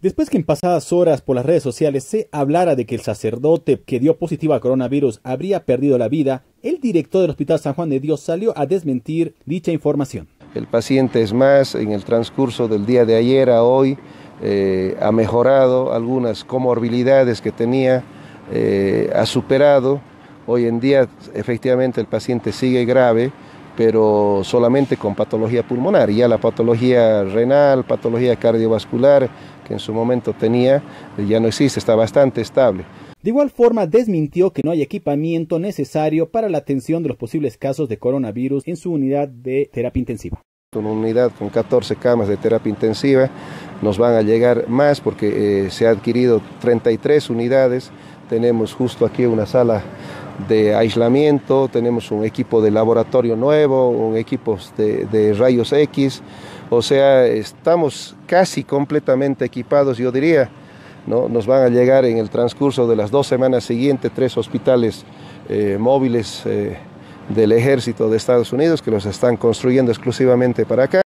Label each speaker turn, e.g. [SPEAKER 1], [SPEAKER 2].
[SPEAKER 1] Después que en pasadas horas por las redes sociales se hablara de que el sacerdote que dio positivo a coronavirus habría perdido la vida, el director del Hospital San Juan de Dios salió a desmentir dicha información.
[SPEAKER 2] El paciente es más, en el transcurso del día de ayer a hoy, eh, ha mejorado algunas comorbilidades que tenía, eh, ha superado. Hoy en día efectivamente el paciente sigue grave, pero solamente con patología pulmonar. Ya la patología renal, patología cardiovascular que en su momento tenía, ya no existe, está bastante estable.
[SPEAKER 1] De igual forma, desmintió que no hay equipamiento necesario para la atención de los posibles casos de coronavirus en su unidad de terapia intensiva.
[SPEAKER 2] Una unidad con 14 camas de terapia intensiva, nos van a llegar más porque eh, se ha adquirido 33 unidades, tenemos justo aquí una sala de aislamiento, tenemos un equipo de laboratorio nuevo, un equipo de, rayos X, o sea, estamos casi completamente equipados, yo diría, ¿no? nos van a llegar en el transcurso de las dos semanas siguientes tres hospitales eh, móviles eh, del ejército de Estados Unidos que los están construyendo exclusivamente para acá.